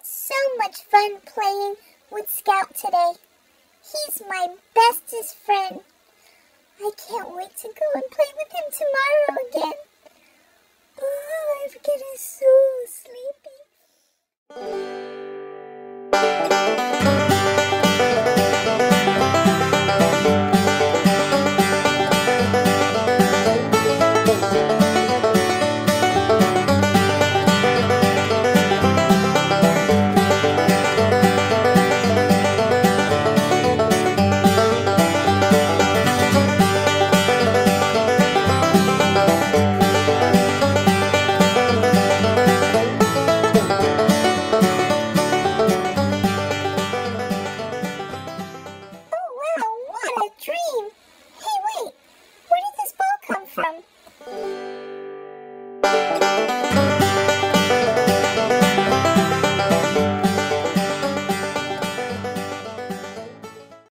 had so much fun playing with Scout today. He's my bestest friend. I can't wait to go and play with him tomorrow again. Oh, I'm getting so